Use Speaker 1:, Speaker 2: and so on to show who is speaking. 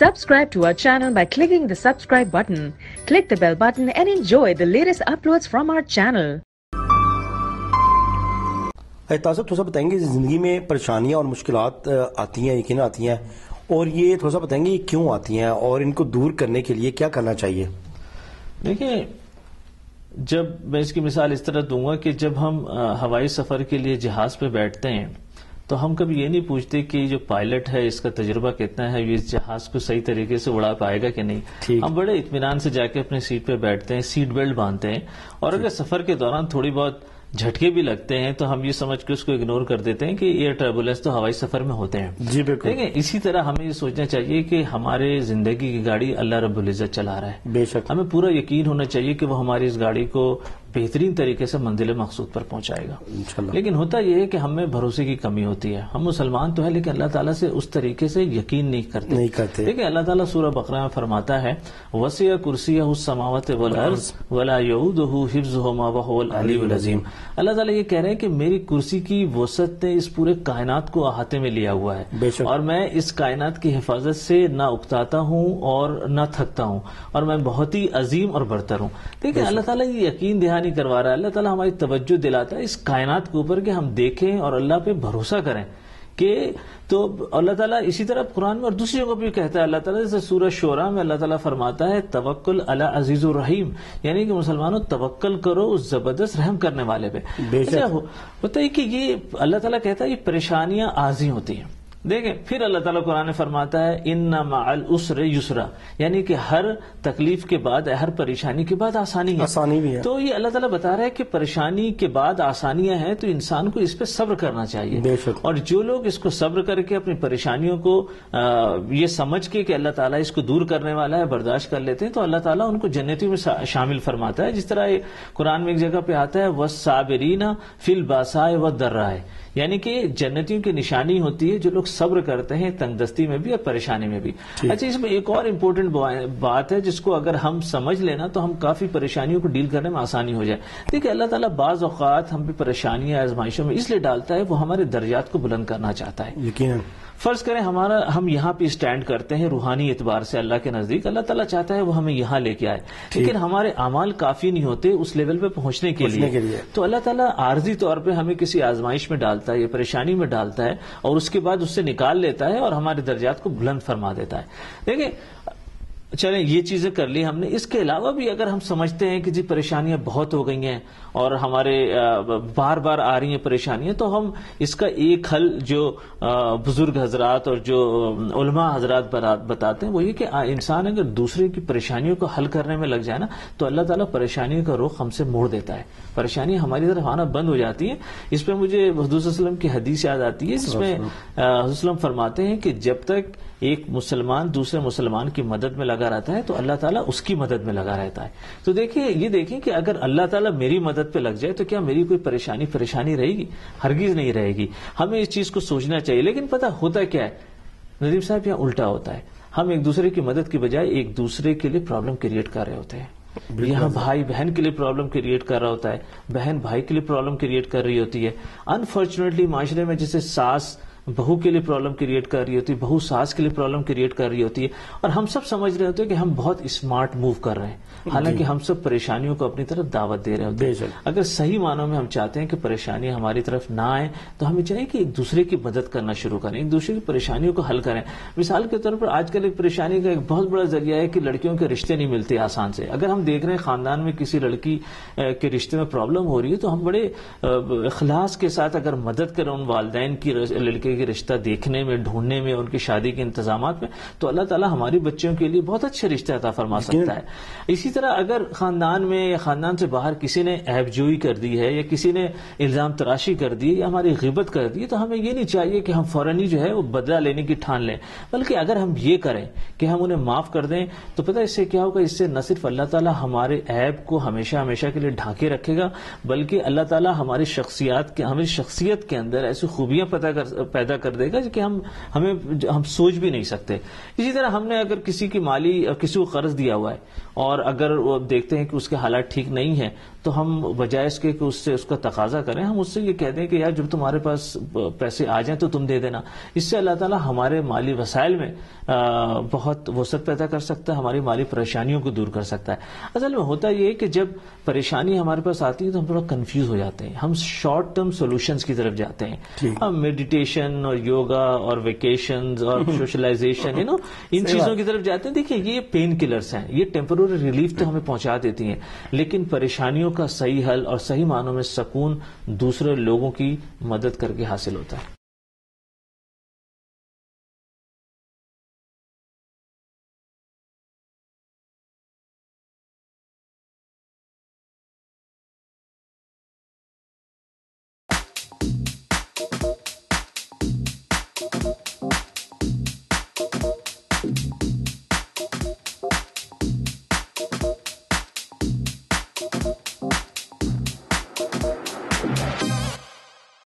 Speaker 1: Subscribe to our channel by clicking the subscribe button. Click the bell button and enjoy the latest uploads from our channel.
Speaker 2: تاسب تھوڑا سا بتائیں گے زندگی میں پریشانیاں اور مشکلات آتی ہیں یقین آتی ہیں اور یہ تھوڑا سا بتائیں گے یہ کیوں آتی ہیں اور ان کو دور کرنے کے لیے کیا کرنا چاہیے
Speaker 3: دیکھیں جب میں اس کی مثال اس طرح دوں گا کہ جب ہم ہوائی سفر کے لیے جہاز پہ بیٹھتے ہیں تو ہم کبھی یہ نہیں پوچھتے کہ جو پائلٹ ہے اس کا تجربہ کتنا ہے یہ اس جہاز کو صحیح طریقے سے اڑا پائے گا کہ نہیں؟ ہم بڑے اطمینان سے جا کے اپنے سیٹ پہ بیٹھتے ہیں سیٹ بیلٹ باندھتے ہیں اور اگر سفر کے دوران تھوڑی بہت جھٹکے بھی لگتے ہیں تو ہم یہ سمجھ کے اس کو اگنور کر دیتے ہیں کہ ایئر ٹریبولنس تو ہوائی سفر میں ہوتے ہیں۔
Speaker 2: جی بالکل۔
Speaker 3: دیکھیں اسی طرح ہمیں یہ سوچنا چاہیے کہ ہمارے زندگی کی گاڑی اللہ رب العزت چلا رہا ہے۔
Speaker 2: بے شک۔
Speaker 3: ہمیں پورا یقین ہونا چاہیے کہ وہ ہماری اس گاڑی کو بہترین طریقے سے منزل مقصود پر پہنچائے گا۔ لیکن ہوتا یہ ہے کہ ہمیں بھروسے کی کمی ہوتی ہے۔ ہم مسلمان تو ہے لیکن اللہ تعالیٰ سے اس طریقے سے یقین نہیں کرتے۔
Speaker 2: نہیں کرتے۔
Speaker 3: دیکھیں اللہ تعالیٰ سورہ بقرہ میں فرماتا ہے وسیع کرسی سماوت والارض ولا حفظہما وهو العلی العظیم اللہ تعالیٰ یہ کہہ رہے ہیں کہ میری کرسی کی وسعت نے اس پورے کائنات کو احاطے میں لیا ہوا ہے۔ اور میں اس کائنات کی حفاظت سے نہ اکتاتا ہوں اور نہ تھکتا ہوں۔ اور میں بہت ہی عظیم اور برتر ہوں۔ دیکھیں اللہ تعالیٰ یہ یقین دہانی کروا رہا ہے۔ اللہ تعالیٰ ہماری توجہ دلاتا ہے اس کائنات کے اوپر کہ ہم دیکھیں اور اللہ پہ بھروسہ کریں کہ تو اللہ تعالیٰ اسی طرح قرآن میں اور دوسری جگہ بھی کہتا ہے اللہ تعالیٰ جیسے سورہ شعراء میں اللہ تعالیٰ فرماتا ہے توکل اللہ عزیز الرحیم یعنی کہ مسلمانوں توکل کرو اس زبردست رحم کرنے والے پہ۔
Speaker 2: شک۔
Speaker 3: بتائیے کہ یہ اللہ تعالیٰ کہتا ہے یہ پریشانیاں عارضی ہوتی ہیں۔ دیکھیں پھر اللہ تعالیٰ قرآن فرماتا ہے ان العسر یسرا یعنی کہ ہر تکلیف کے بعد ہر پریشانی کے بعد آسانی ہے۔
Speaker 2: آسانی بھی ہے۔
Speaker 3: تو یہ اللہ تعالیٰ بتا رہا ہے کہ پریشانی کے بعد آسانیاں ہیں تو انسان کو اس پہ صبر کرنا چاہیے۔
Speaker 2: بے شک۔
Speaker 3: اور جو لوگ اس کو صبر کر کے اپنی پریشانیوں کو یہ سمجھ کے کہ اللہ تعالیٰ اس کو دور کرنے والا ہے برداشت کر لیتے ہیں تو اللہ تعالیٰ ان کو جنتیوں میں شامل فرماتا ہے۔ جس طرح قرآن میں ایک جگہ پہ آتا ہے وہ صابرین فل باسائے و درائے یعنی کہ جنتیوں کی نشانی ہوتی ہے جو لوگ صبر کرتے ہیں تنگ دستی میں بھی اور پریشانی میں بھی۔ اچھا اس میں ایک اور امپورٹنٹ بات ہے جس کو اگر ہم سمجھ لینا تو ہم کافی پریشانیوں کو ڈیل کرنے میں آسانی ہو جائے۔ دیکھیں اللہ تعالیٰ بعض اوقات ہم بھی پریشانیاں آزمائشوں میں اس لیے ڈالتا ہے وہ ہمارے درجات کو بلند کرنا چاہتا ہے۔
Speaker 2: یقیناً۔
Speaker 3: فرض کریں ہمارا ہم یہاں پہ اسٹینڈ کرتے ہیں روحانی اعتبار سے اللہ کے نزدیک۔ اللہ تعالیٰ چاہتا ہے وہ ہمیں یہاں لے کے آئے۔ لیکن ہمارے اعمال کافی نہیں ہوتے اس لیول پہ پہنچنے کے لیے۔ تو اللہ تعالیٰ عارضی طور پہ ہمیں کسی آزمائش میں ڈالتا ہے یا پریشانی میں ڈالتا ہے اور اس کے بعد اس سے نکال لیتا ہے اور ہمارے درجات کو بلند فرما دیتا ہے۔ دیکھیں چلیں، یہ چیزیں کر لی ہم نے۔ اس کے علاوہ بھی اگر ہم سمجھتے ہیں کہ جی پریشانیاں بہت ہو گئی ہیں اور ہمارے بار بار آ رہی ہیں پریشانیاں، تو ہم اس کا ایک حل جو بزرگ حضرات اور جو علماء حضرات بتاتے ہیں وہ یہ کہ انسان اگر دوسرے کی پریشانیوں کو حل کرنے میں لگ جائے نا، تو اللہ تعالیٰ پریشانیوں کا رخ ہم سے موڑ دیتا ہے۔ پریشانی ہماری طرف آنا بند ہو جاتی ہیں۔ اس پہ مجھے حضور وسلم کی حدیث یاد آتی ہے، جس میں حضور وسلم فرماتے ہیں کہ جب تک ایک مسلمان دوسرے مسلمان کی مدد میں لگا رہتا ہے تو اللہ تعالیٰ اس کی مدد میں لگا رہتا ہے۔ تو دیکھیے یہ دیکھیں کہ اگر اللہ تعالیٰ میری مدد پہ لگ جائے تو کیا میری کوئی پریشانی پریشانی رہے گی؟ ہرگیز نہیں رہے گی۔ ہمیں اس چیز کو سوچنا چاہیے لیکن پتہ ہوتا کیا ہے؟ ندیم صاحب یہاں الٹا ہوتا ہے۔ ہم ایک دوسرے کی مدد کی بجائے ایک دوسرے کے لیے پرابلم کریٹ کر رہے ہوتے ہیں۔ یہاں بھائی بہن کے لیے پرابلم کریٹ کر رہا ہوتا ہے۔ بہن بھائی کے لیے پرابلم کریٹ کر رہی ہوتی ہے۔ انفارچونیٹلی معاشرے میں جیسے ساس بہو کے لیے پرابلم کریٹ کر رہی ہوتی ہے بہو ساس کے لیے پرابلم کریٹ کر رہی ہوتی ہے۔ اور ہم سب سمجھ رہے ہوتے ہیں کہ ہم بہت اسمارٹ موو کر رہے ہیں۔ حالانکہ ہم سب پریشانیوں کو اپنی طرف دعوت دے رہے ہوتے ہیں۔ اگر صحیح معنوں میں ہم چاہتے ہیں کہ پریشانیاں ہماری طرف نہ آئیں تو ہمیں چاہیے کہ ایک دوسرے کی مدد کرنا شروع کریں ایک دوسرے کی پریشانیوں کو حل کریں۔ مثال کے طور پر آج کل ایک پریشانی کا ایک بہت بڑا ذریعہ ہے کہ لڑکیوں کے رشتے نہیں ملتے آسان سے۔ اگر ہم دیکھ رہے ہیں خاندان میں کسی لڑکی کے رشتے میں پرابلم ہو رہی ہے تو ہم بڑے اخلاص کے ساتھ اگر مدد کریں ان والدین کی لڑکے کی رشتہ دیکھنے میں ڈھونڈنے میں ان کی شادی کے انتظامات میں تو اللہ تعالیٰ ہماری بچوں کے لیے بہت اچھے رشتے عطا فرما سکتا ہے۔ اسی طرح اگر خاندان میں یا خاندان سے باہر کسی نے ایب جوئی کر دی ہے یا کسی نے الزام تراشی کر دی یا ہماری غیبت کر دی تو ہمیں یہ نہیں چاہیے کہ ہم فوراً جو ہے وہ بدلہ لینے کی ٹھان لیں۔ بلکہ اگر ہم یہ کریں کہ ہم انہیں معاف کر دیں تو پتہ اس سے کیا ہوگا؟ اس سے نہ صرف اللہ تعالیٰ ہمارے ایب کو ہمیشہ ہمیشہ کے لیے ڈھانکے رکھے گا بلکہ اللہ تعالیٰ ہماری شخصیات کے ہماری شخصیت کے اندر ایسی خوبیاں پیدا کر دے گا کہ ہم ہمیں ہم سوچ بھی نہیں سکتے۔ اسی طرح ہم نے اگر کسی کی مالی، کسی کو قرض دیا ہوا ہے اور اگر وہ دیکھتے ہیں کہ اس کے حالات ٹھیک نہیں ہیں تو ہم بجائے اس کے کہ اس سے اس کا تقاضا کریں ہم اس سے یہ کہہ دیں کہ یار جب تمہارے پاس پیسے آ جائیں تو تم دے دینا۔ اس سے اللہ تعالیٰ ہمارے مالی وسائل میں بہت وسعت پیدا کر سکتا ہے ہماری مالی پریشانیوں کو دور کر سکتا ہے۔ اصل میں ہوتا یہ کہ جب پریشانی ہمارے پاس آتی ہے تو ہم تھوڑا کنفیوز ہو جاتے ہیں۔ ہم شارٹ ٹرم سولوشنز کی طرف جاتے ہیں۔ ہم میڈیٹیشن اور یوگا اور ویکیشن اور سوشلائزیشن یو نو ان چیزوں کی طرف جاتے ہیں۔ دیکھیں یہ پین کلرز ہیں۔ یہ ٹیمپرری ریلیف تو ہمیں پہنچا دیتی ہیں۔ لیکن پریشانیوں مشکلوں کا صحیح حل اور صحیح معنوں میں سکون دوسرے لوگوں کی مدد کر کے حاصل ہوتا ہے